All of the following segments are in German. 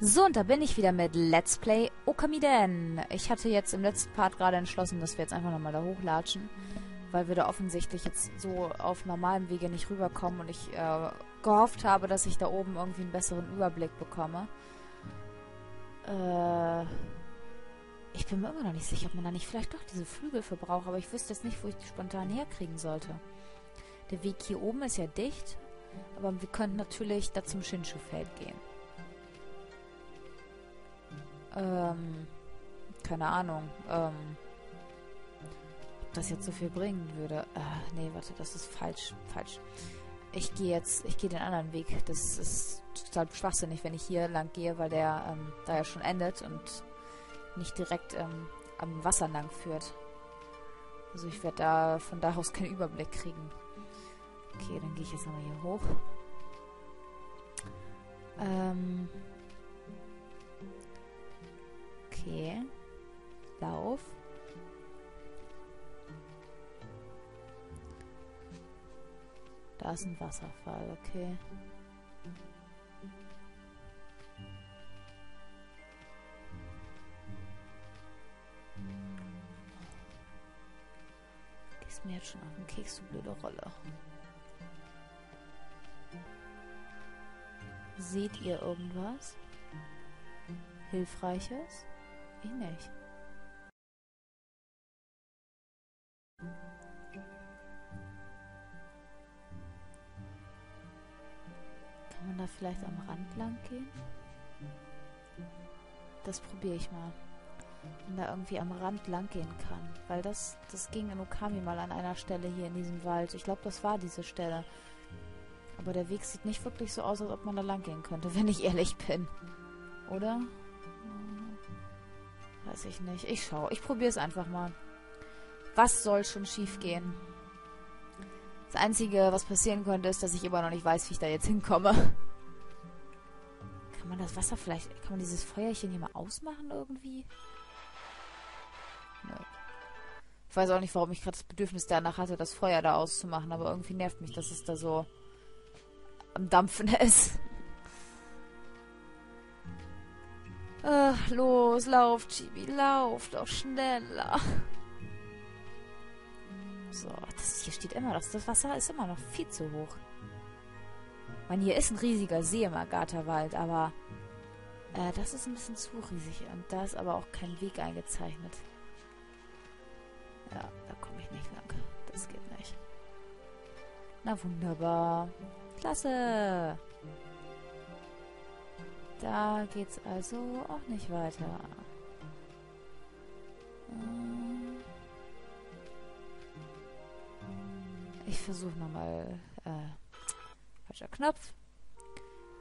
So, und da bin ich wieder mit Let's Play Okamiden. Ich hatte jetzt im letzten Part gerade entschlossen, dass wir jetzt einfach nochmal da hochlatschen, weil wir da offensichtlich jetzt so auf normalem Wege nicht rüberkommen und ich äh, gehofft habe, dass ich da oben irgendwie einen besseren Überblick bekomme. Äh, ich bin mir immer noch nicht sicher, ob man da nicht vielleicht doch diese Flügel für braucht, aber ich wüsste jetzt nicht, wo ich die spontan herkriegen sollte. Der Weg hier oben ist ja dicht, aber wir könnten natürlich da zum Shinshu-Feld gehen. Ähm, keine Ahnung. Ähm, ob das jetzt so viel bringen würde. Äh, nee, warte, das ist falsch. Falsch. Ich gehe jetzt, ich gehe den anderen Weg. Das ist total schwachsinnig, wenn ich hier lang gehe, weil der ähm, da ja schon endet und nicht direkt ähm, am Wasser lang führt. Also ich werde da von da aus keinen Überblick kriegen. Okay, dann gehe ich jetzt nochmal hier hoch. Ähm, Okay. Lauf. Da ist ein Wasserfall, okay. Gehst mir jetzt schon auf den Keks, du blöde Rolle. Seht ihr irgendwas? Hilfreiches? Ich. Kann man da vielleicht am Rand lang gehen? Das probiere ich mal. Wenn da irgendwie am Rand lang gehen kann. Weil das, das ging in Okami mal an einer Stelle hier in diesem Wald. Ich glaube, das war diese Stelle. Aber der Weg sieht nicht wirklich so aus, als ob man da lang gehen könnte, wenn ich ehrlich bin. Oder? Weiß ich nicht. Ich schau. Ich probiere es einfach mal. Was soll schon schief gehen? Das Einzige, was passieren könnte, ist, dass ich immer noch nicht weiß, wie ich da jetzt hinkomme. Kann man das Wasser vielleicht... Kann man dieses Feuerchen hier mal ausmachen irgendwie? Nö. Ich weiß auch nicht, warum ich gerade das Bedürfnis danach hatte, das Feuer da auszumachen, aber irgendwie nervt mich, dass es da so am Dampfen ist. Ach, los, lauf, Chibi, lauf doch schneller. So, das hier steht immer noch. Das Wasser ist immer noch viel zu hoch. Ich meine, hier ist ein riesiger See im Agatha-Wald, aber äh, das ist ein bisschen zu riesig. Und da ist aber auch kein Weg eingezeichnet. Ja, da komme ich nicht lang. Das geht nicht. Na wunderbar. Klasse. Da geht's also auch nicht weiter. Hm. Ich versuche nochmal, äh, falscher Knopf,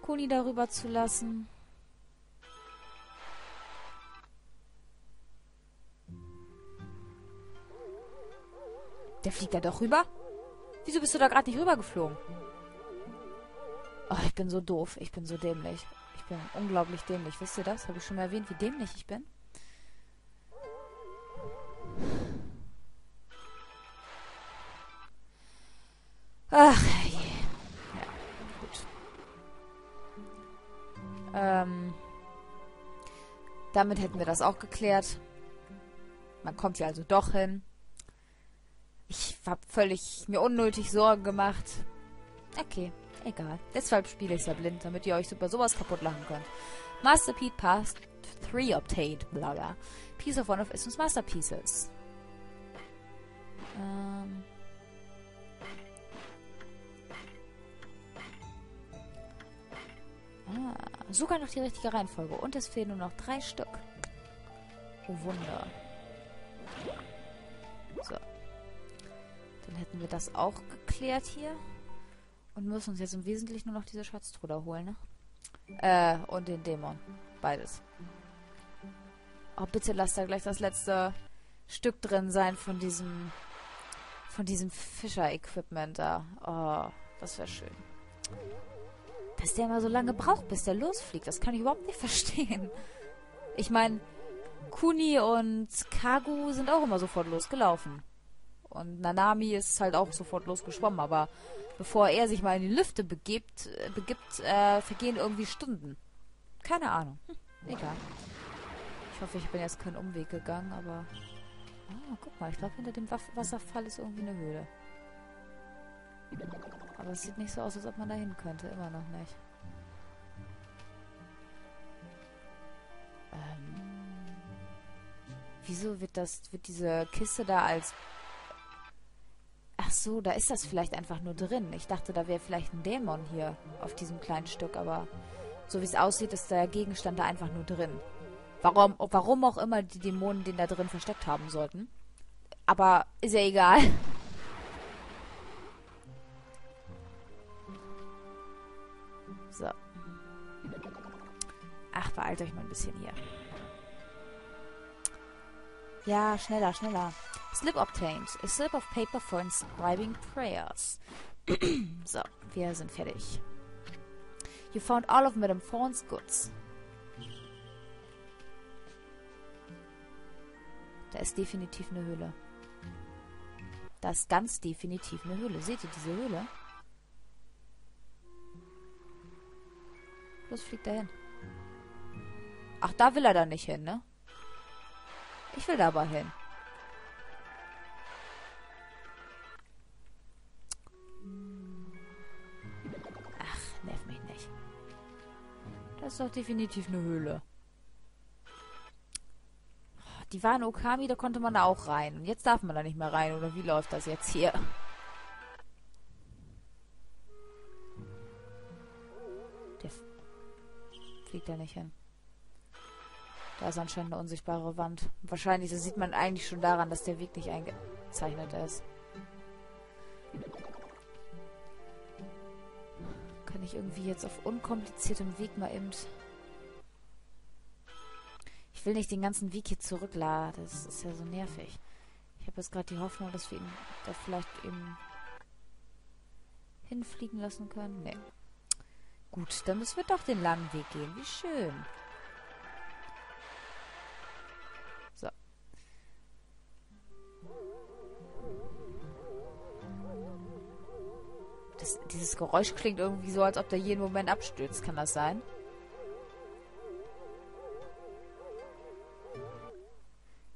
Kuni darüber zu lassen. Der fliegt da doch rüber? Wieso bist du da gerade nicht rübergeflogen? Oh, ich bin so doof. Ich bin so dämlich bin unglaublich dämlich. Wisst ihr das? Habe ich schon mal erwähnt, wie dämlich ich bin? Ach je. Ja, gut. Ähm, damit hätten wir das auch geklärt. Man kommt ja also doch hin. Ich habe völlig mir unnötig Sorgen gemacht. Okay. Egal. Deshalb spiele ich ja blind, damit ihr euch über sowas kaputt lachen könnt. Masterpiece Past 3 obtained. Bla bla. Piece of one of Isms Masterpieces. Ähm. Ah, sogar noch die richtige Reihenfolge. Und es fehlen nur noch drei Stück. Oh Wunder. So. Dann hätten wir das auch geklärt hier. Und müssen uns jetzt im Wesentlichen nur noch diese Schatztruder holen, ne? Äh, und den Dämon. Beides. Oh, bitte lass da gleich das letzte Stück drin sein von diesem von diesem Fischer-Equipment da. Oh, das wäre schön. Dass der immer so lange braucht, bis der losfliegt, das kann ich überhaupt nicht verstehen. Ich meine, Kuni und Kagu sind auch immer sofort losgelaufen. Und Nanami ist halt auch sofort losgeschwommen, aber bevor er sich mal in die Lüfte begibt, äh, begibt, äh, vergehen irgendwie Stunden. Keine Ahnung. Hm, egal. Ich hoffe, ich bin jetzt keinen Umweg gegangen, aber... Ah, guck mal, ich glaube, hinter dem Wasserfall ist irgendwie eine Höhle. Aber es sieht nicht so aus, als ob man da hin könnte. Immer noch nicht. Ähm, wieso wird das, wird diese Kiste da als... So, da ist das vielleicht einfach nur drin. Ich dachte, da wäre vielleicht ein Dämon hier auf diesem kleinen Stück, aber so wie es aussieht, ist der Gegenstand da einfach nur drin. Warum, warum auch immer die Dämonen den da drin versteckt haben sollten. Aber ist ja egal. So. Ach, beeilt euch mal ein bisschen hier. Ja, schneller, schneller. Slip obtained. A slip of paper for inscribing prayers. so, wir sind fertig. You found all of Madame Thorn's goods. Da ist definitiv eine Höhle. Da ist ganz definitiv eine Höhle. Seht ihr diese Höhle? Los, fliegt er hin. Ach, da will er dann nicht hin, ne? Ich will da aber hin. Ach, nerv mich nicht. Das ist doch definitiv eine Höhle. Die war in Okami, da konnte man da auch rein. Und jetzt darf man da nicht mehr rein. Oder wie läuft das jetzt hier? Der fliegt da nicht hin. Da ist anscheinend eine unsichtbare Wand. Wahrscheinlich, das sieht man eigentlich schon daran, dass der Weg nicht eingezeichnet ist. Kann ich irgendwie jetzt auf unkompliziertem Weg mal eben will nicht den ganzen Weg hier zurückladen. Das ist ja so nervig. Ich habe jetzt gerade die Hoffnung, dass wir ihn da vielleicht eben hinfliegen lassen können. Nee. Gut, dann müssen wir doch den langen Weg gehen. Wie schön. Das, dieses Geräusch klingt irgendwie so, als ob der jeden Moment abstürzt. Kann das sein?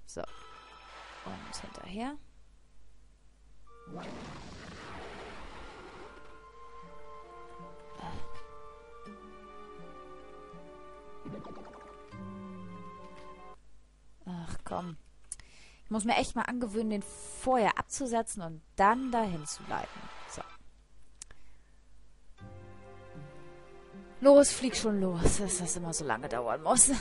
So. Und hinterher. Ach komm. Ich muss mir echt mal angewöhnen, den vorher abzusetzen und dann dahin zu leiten. Los, flieg schon los, dass das immer so lange dauern muss.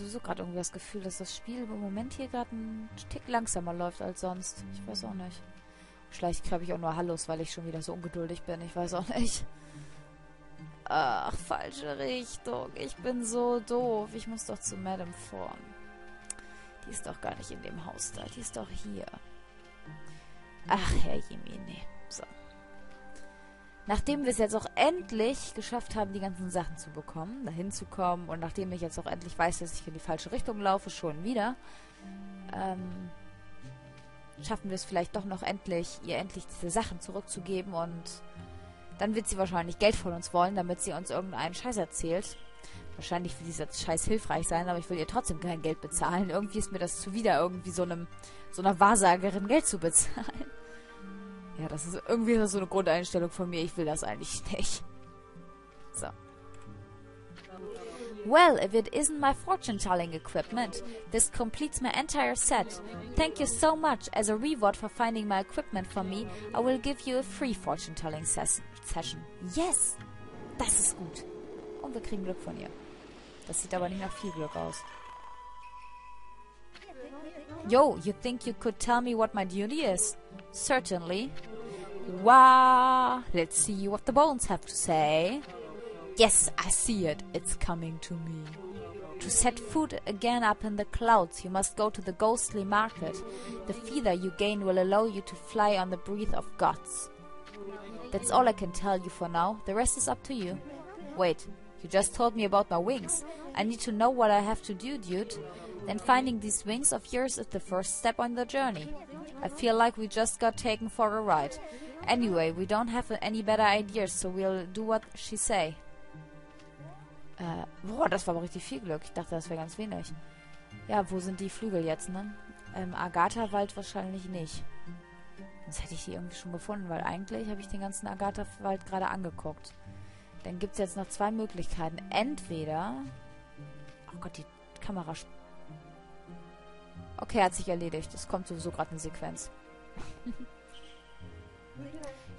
sowieso gerade irgendwie das Gefühl, dass das Spiel im Moment hier gerade ein Tick langsamer läuft als sonst. Ich weiß auch nicht. Vielleicht habe ich auch nur Hallos, weil ich schon wieder so ungeduldig bin. Ich weiß auch nicht. Ach, falsche Richtung. Ich bin so doof. Ich muss doch zu Madame Thorn. Die ist doch gar nicht in dem Haus da. Die ist doch hier. Ach, Herr Jemine. So. Nachdem wir es jetzt auch endlich geschafft haben, die ganzen Sachen zu bekommen, dahin zu kommen und nachdem ich jetzt auch endlich weiß, dass ich in die falsche Richtung laufe, schon wieder, ähm, schaffen wir es vielleicht doch noch endlich, ihr endlich diese Sachen zurückzugeben und dann wird sie wahrscheinlich Geld von uns wollen, damit sie uns irgendeinen Scheiß erzählt. Wahrscheinlich will dieser Scheiß hilfreich sein, aber ich will ihr trotzdem kein Geld bezahlen. Irgendwie ist mir das zuwider, irgendwie so einem, so einer Wahrsagerin Geld zu bezahlen. Ja, das ist irgendwie so eine Grundeinstellung von mir. Ich will das eigentlich nicht. So. Well, if it isn't my fortune-telling equipment, this completes my entire set. Thank you so much. As a reward for finding my equipment for me, I will give you a free fortune-telling ses session. Yes! Das ist gut. Und wir kriegen Glück von ihr. Das sieht aber nicht nach viel Glück aus. Yo, you think you could tell me what my duty is? Certainly. Wow! Let's see what the bones have to say. Yes, I see it. It's coming to me. To set foot again up in the clouds, you must go to the ghostly market. The feather you gain will allow you to fly on the breath of gods. That's all I can tell you for now. The rest is up to you. Wait, You just told me about my wings. I need to know what I have to do, dude. Then finding these wings of yours is the first step on the journey. I feel like we just got taken for a ride. Anyway, we don't have any better ideas, so we'll do what she say. Äh, boah, das war aber richtig viel Glück. Ich dachte, das wäre ganz wenig. Ja, wo sind die Flügel jetzt, ne? Ähm, Agatha-Wald wahrscheinlich nicht. Sonst hätte ich die irgendwie schon gefunden, weil eigentlich habe ich den ganzen Agatha-Wald gerade angeguckt. Dann gibt es jetzt noch zwei Möglichkeiten. Entweder... Oh Gott, die Kamera... Okay, hat sich erledigt. Es kommt sowieso gerade eine Sequenz.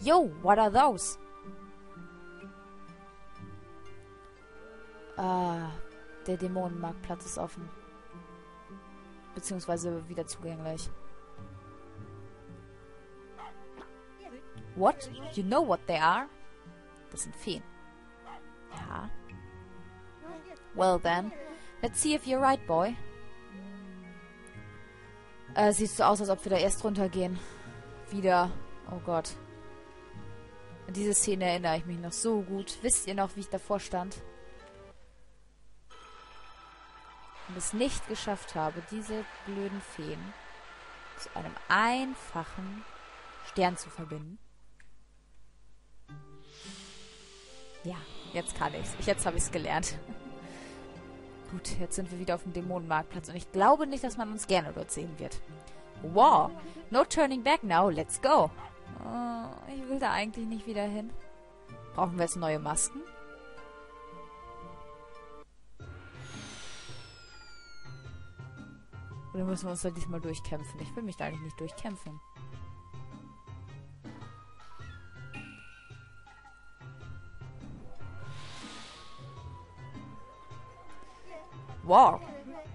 Yo, what are those? Ah, der Dämonenmarktplatz ist offen. Beziehungsweise wieder zugänglich. What? You know what they are? Das sind Feen. Ja. Well then, let's see if you're right, boy. Äh, siehst so aus, als ob wir da erst runtergehen. Wieder. Oh Gott. An diese Szene erinnere ich mich noch so gut. Wisst ihr noch, wie ich davor stand? Und es nicht geschafft habe, diese blöden Feen zu einem einfachen Stern zu verbinden. Ja, jetzt kann ich's. Jetzt habe ich's gelernt. Gut, jetzt sind wir wieder auf dem Dämonenmarktplatz und ich glaube nicht, dass man uns gerne dort sehen wird. Wow, no turning back now, let's go. Oh, ich will da eigentlich nicht wieder hin. Brauchen wir jetzt neue Masken? Oder müssen wir uns da diesmal durchkämpfen? Ich will mich da eigentlich nicht durchkämpfen. Wow,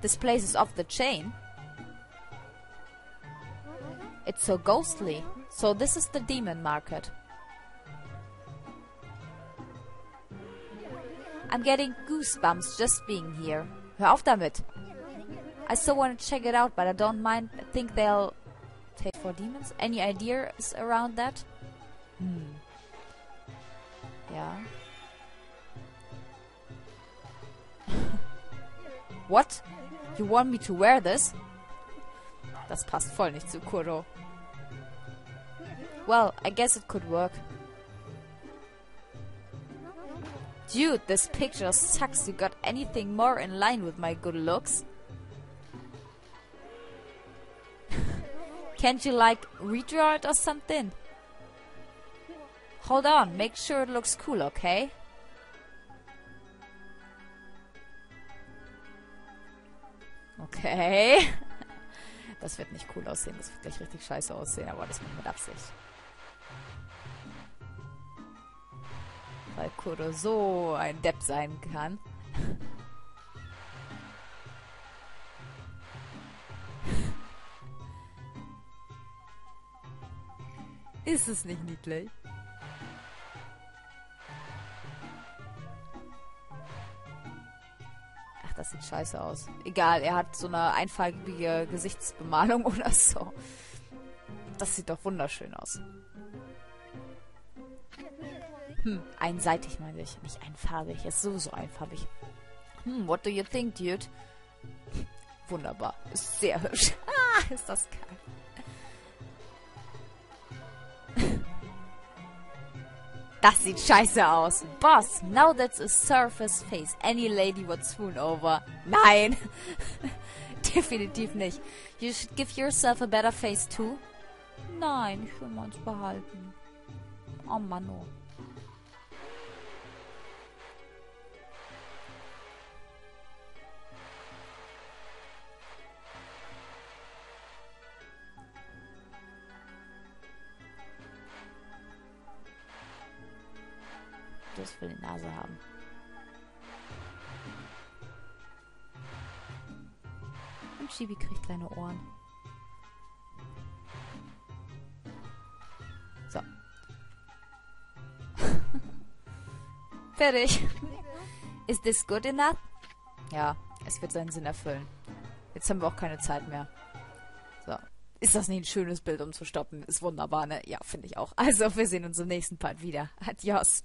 this place is off the chain. It's so ghostly. So this is the demon market. I'm getting goosebumps just being here. Hör auf damit. I still want to check it out, but I don't mind. I think they'll take for demons. Any ideas around that? Hmm. Yeah. What? You want me to wear this? Das passt voll nicht zu Kuro. Well, I guess it could work. Dude, this picture sucks. You got anything more in line with my good looks? Can't you, like, redraw it or something? Hold on, make sure it looks cool, okay? Okay. Das wird nicht cool aussehen. Das wird gleich richtig scheiße aussehen, aber das macht mit Absicht. Weil Kuro so ein Depp sein kann. Ist es nicht niedlich? Ach, das sieht scheiße aus. Egal, er hat so eine einfarbige Gesichtsbemalung oder so. Das sieht doch wunderschön aus. Hm, einseitig meine ich, nicht einfarbig. Er ist sowieso einfarbig. Hm, what do you think, dude? Wunderbar. Ist sehr hübsch. Ah, ist das geil. Das sieht scheiße aus. Boss, now that's a surface face. Any lady would swoon over. Nein. Definitiv nicht. You should give yourself a better face too. Nein, ich will meins behalten. Oh Mann, oh. Das für die Nase haben. Und Chibi kriegt kleine Ohren. So. Fertig. Is this good enough? Ja, es wird seinen Sinn erfüllen. Jetzt haben wir auch keine Zeit mehr. So. Ist das nicht ein schönes Bild, um zu stoppen? Ist wunderbar, ne? Ja, finde ich auch. Also, wir sehen uns im nächsten Part wieder. Adios.